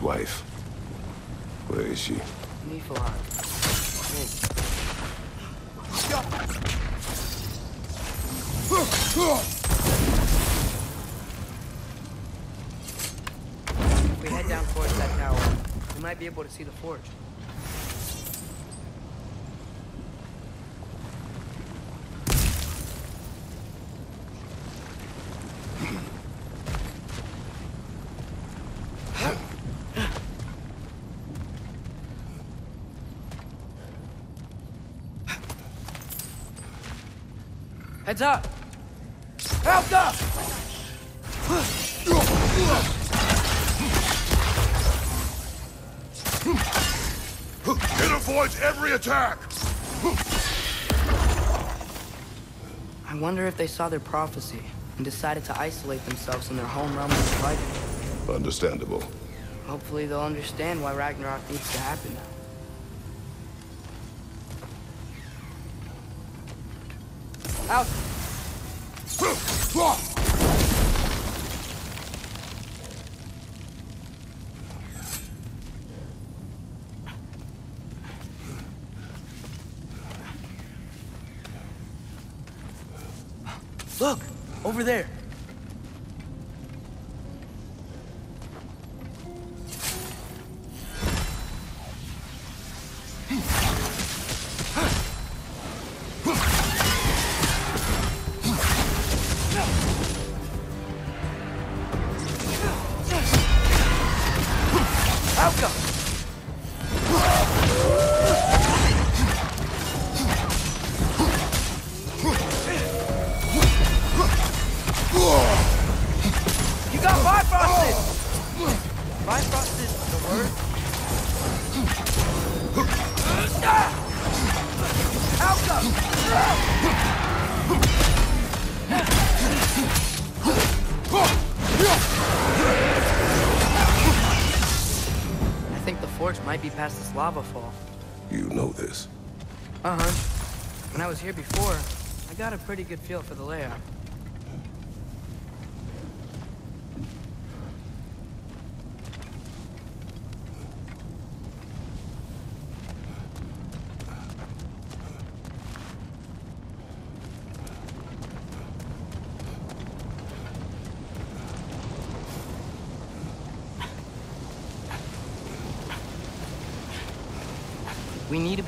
Wife. Where is she? Niflheim. Able to see the forge. Heads up! Help up! Avoids every attack! I wonder if they saw their prophecy and decided to isolate themselves in their home realm and fight. Understandable. Hopefully they'll understand why Ragnarok needs to happen now. Out! Look! Over there! Might be past this lava fall. You know this. Uh-huh. When I was here before, I got a pretty good feel for the layout.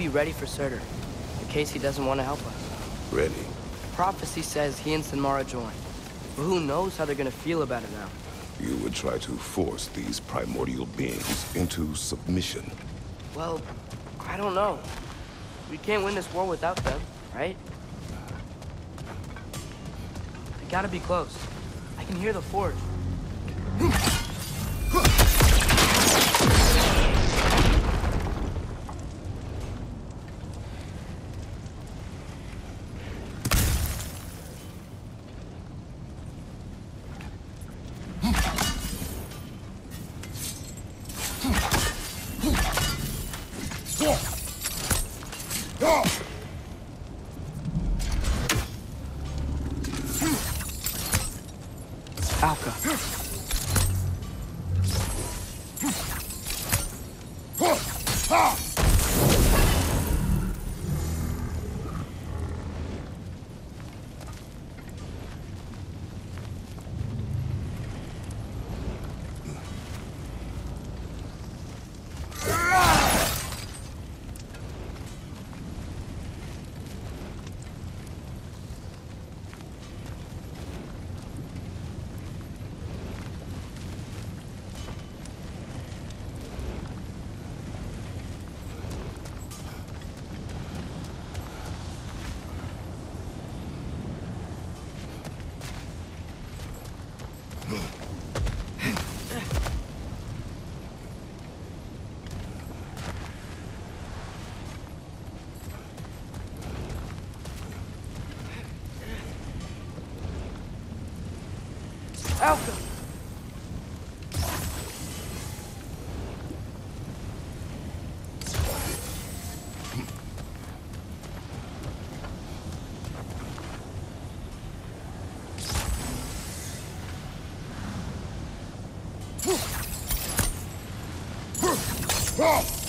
Be ready for Surtur, in case he doesn't want to help us. Ready. Prophecy says he and Sinmara join. But who knows how they're gonna feel about it now? You would try to force these primordial beings into submission. Well, I don't know. We can't win this war without them, right? They gotta be close. I can hear the forge. Alka. Elka!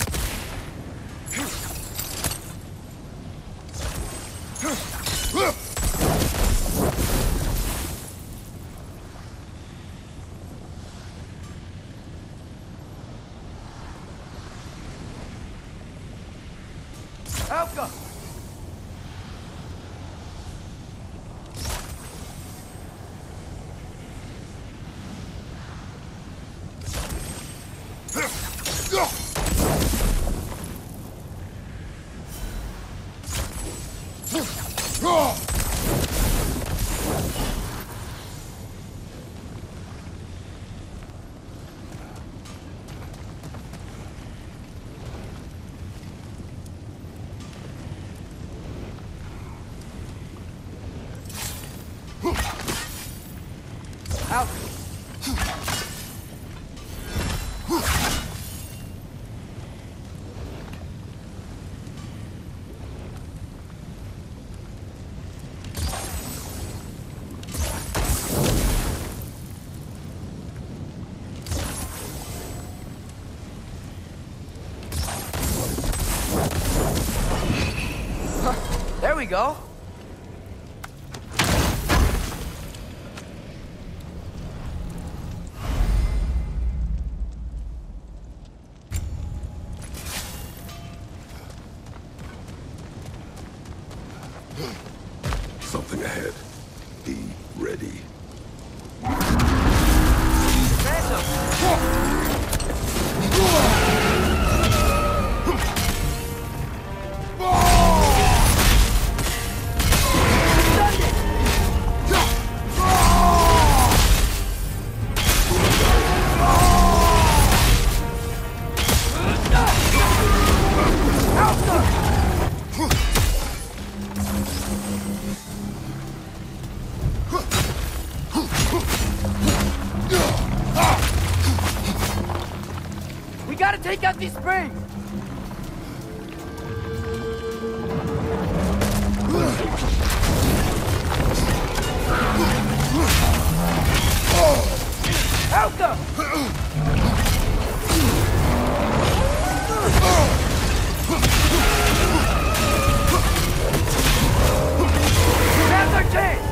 Go. Gotta take out these springs! Alka! Now's our chance!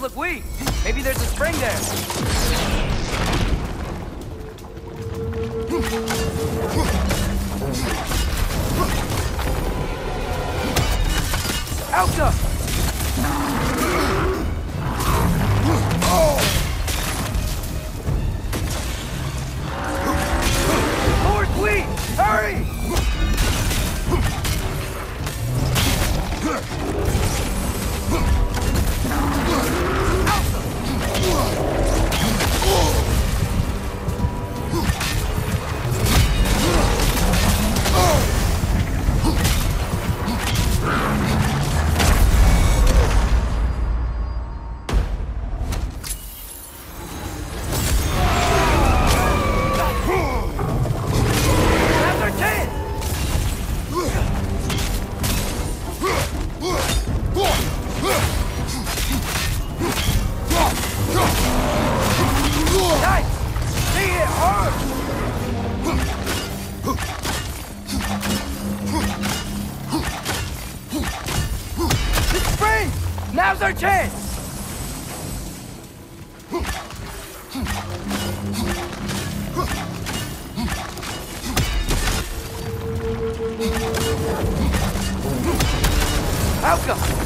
look weak. Maybe there's a spring there. Alka! job.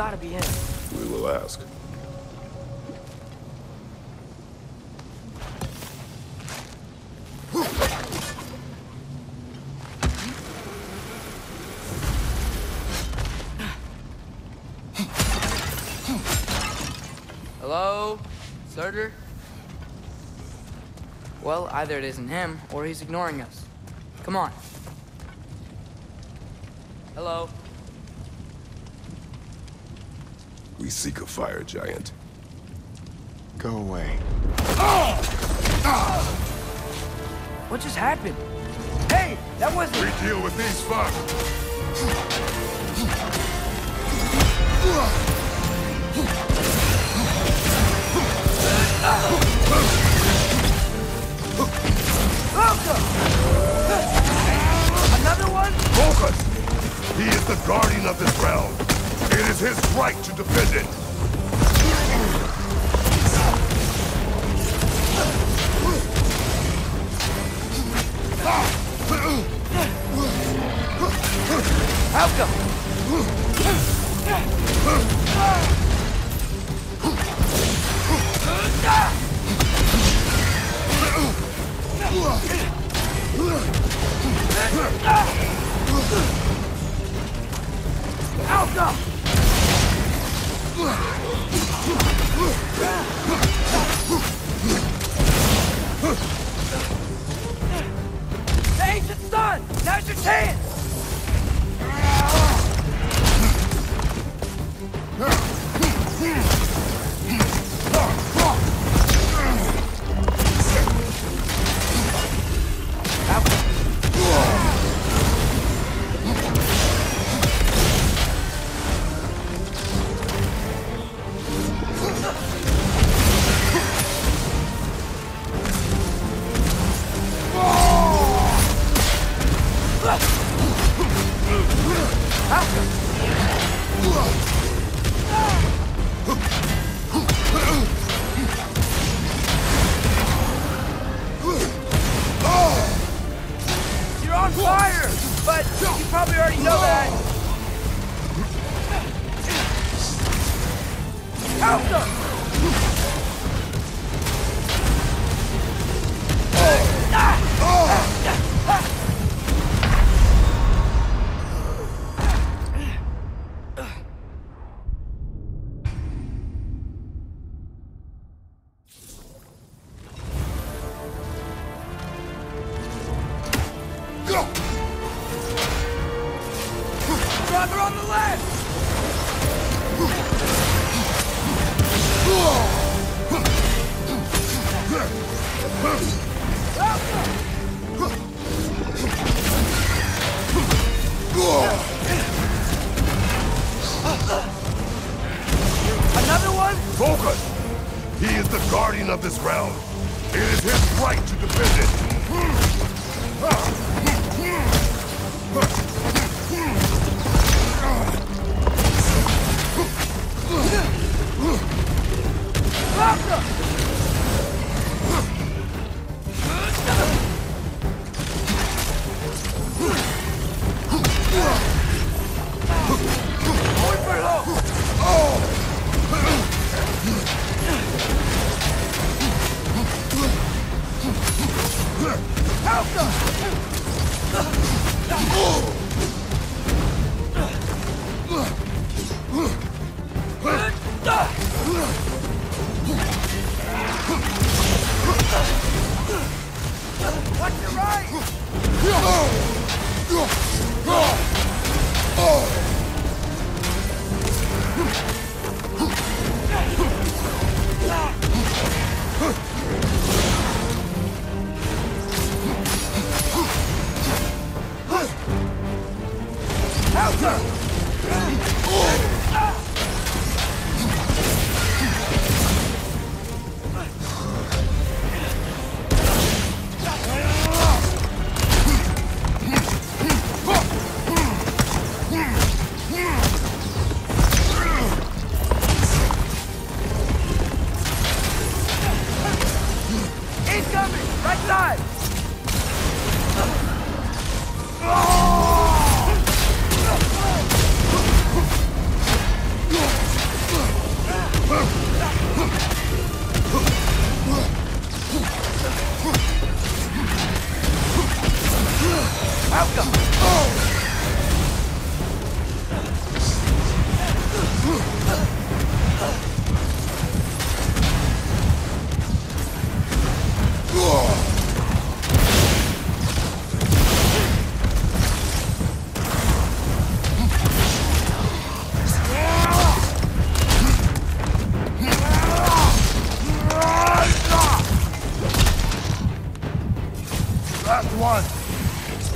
Gotta be him. We will ask. Hello? Surtur? Well, either it isn't him, or he's ignoring us. Come on. Hello? We seek a fire giant. Go away. What just happened? Hey, that wasn't... We deal with these first. Another one? Focus! He is the guardian of this realm. It is his right to defend it. Malcolm! Malcolm! Ancient sun! Now's your chance!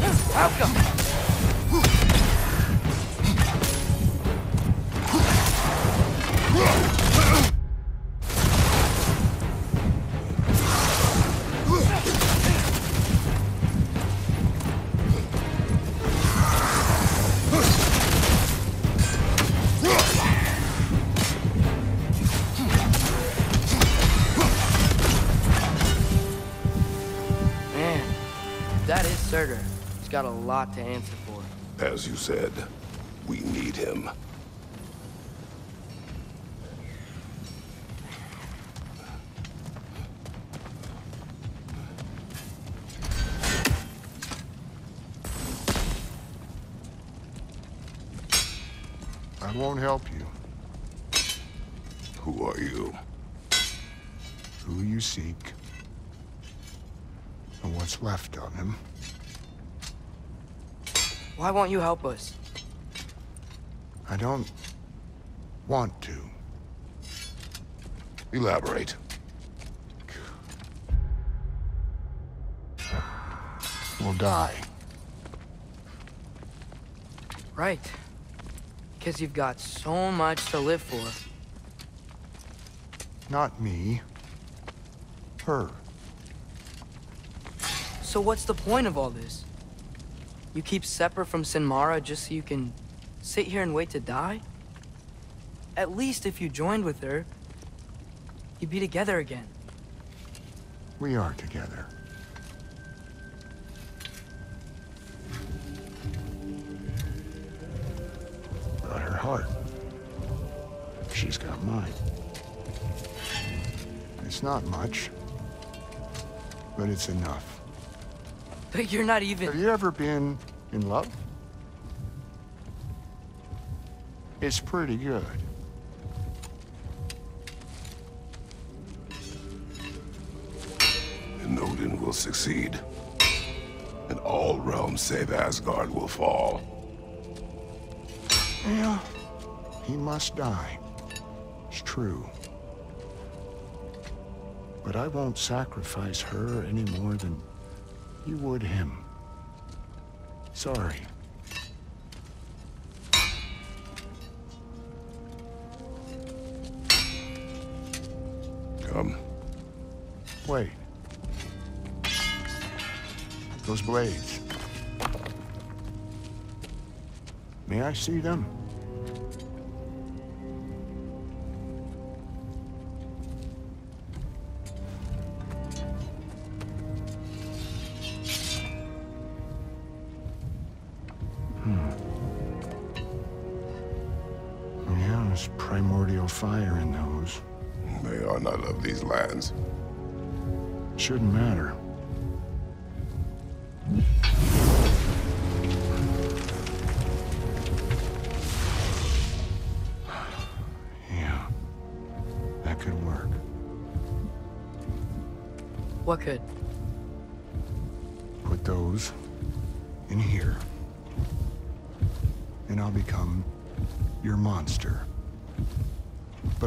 Man, lot to answer for. As you said, we need him. I won't help you. Who are you? Who you seek. And what's left of him. Why won't you help us? I don't want to. Elaborate. We'll die. Right. Because you've got so much to live for. Not me. Her. So what's the point of all this? You keep separate from Sinmara just so you can sit here and wait to die? At least if you joined with her, you'd be together again. We are together. Got her heart. She's got mine. It's not much, but it's enough. But you're not even... Have you ever been in love? It's pretty good. And Odin will succeed. And all realms save Asgard will fall. Yeah, he must die. It's true. But I won't sacrifice her any more than you would him. Sorry. Come. Wait. Those blades. May I see them?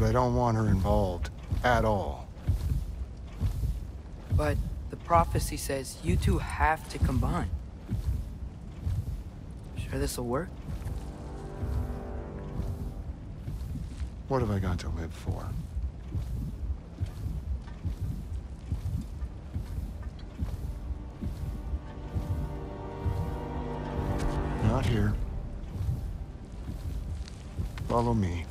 I don't want her involved. At all. But the prophecy says you two have to combine. Sure this'll work? What have I got to live for? Not here. Follow me.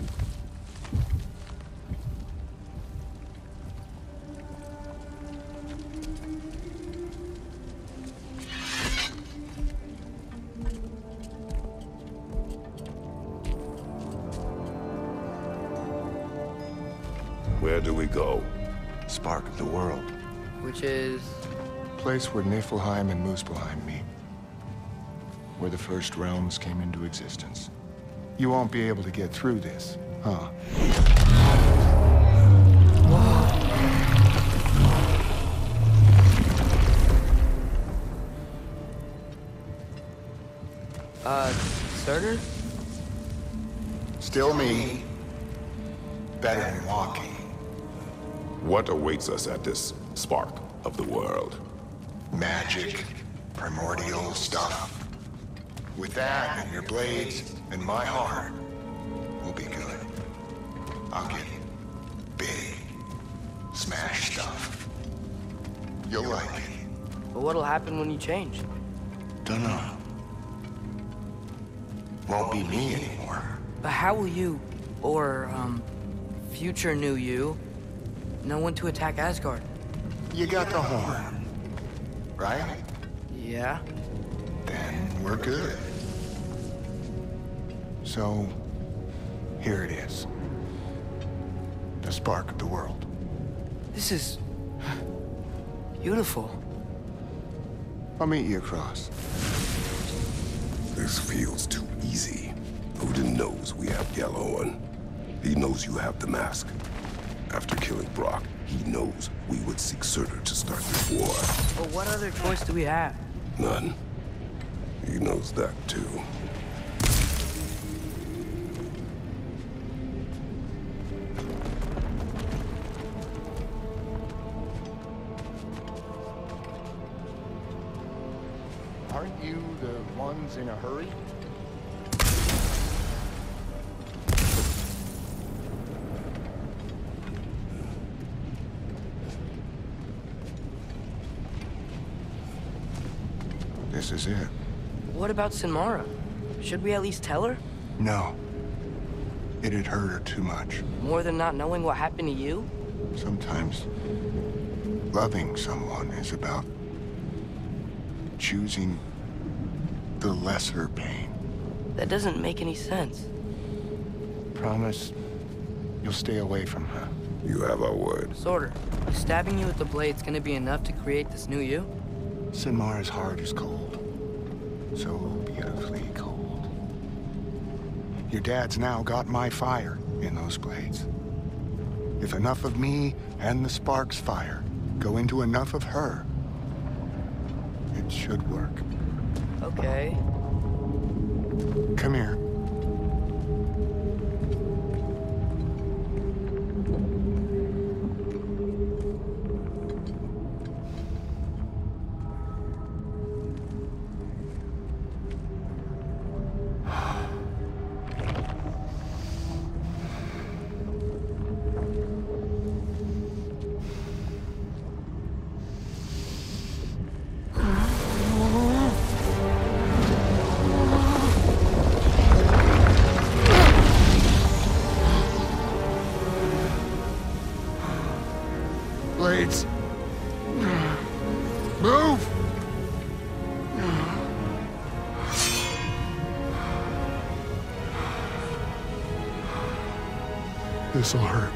Place where Niflheim and Muspelheim meet. Where the first realms came into existence. You won't be able to get through this, huh? Uh, Surtur? Still me. Better than walking. What awaits us at this spark of the world? Magic, primordial stuff. With that and your blades and my heart, we'll be good. I'll get big, smash stuff. You'll like it. But what'll happen when you change? Dunno. Won't be me anymore. But how will you, or, um, future new you, know when to attack Asgard? You got the horn, right? Yeah? Then we're good. So, here it is. The spark of the world. This is... beautiful. I'll meet you across. This feels too easy. Odin knows we have Gjallarhorn. He knows you have the mask. After killing Brok, he knows we would seek Surtur to start this war. But what other choice do we have? None. He knows that too. Aren't you the ones in a hurry? This is it. What about Sinmara? Should we at least tell her? No. It'd hurt her too much. More than not knowing what happened to you? Sometimes loving someone is about choosing the lesser pain. That doesn't make any sense. Promise you'll stay away from her. You have our word. Surtur, stabbing you with the blade's gonna be enough to create this new you? Sinmar's heart is cold. So beautifully cold. Your dad's now got my fire in those blades. If enough of me and the spark's fire go into enough of her, it should work. Okay. Come here. This'll hurt.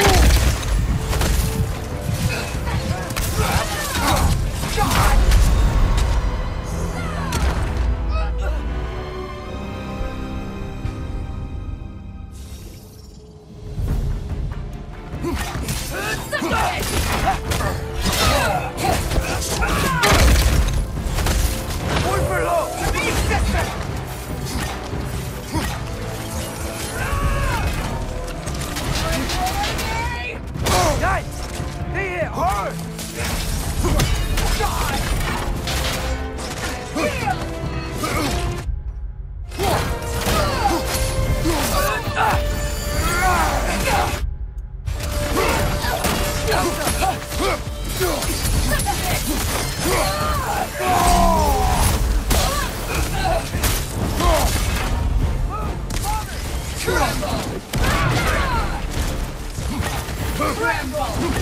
Rambo!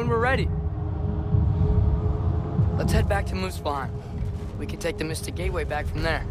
when we're ready. Let's head back to Moose Farm. We can take the Mystic Gateway back from there.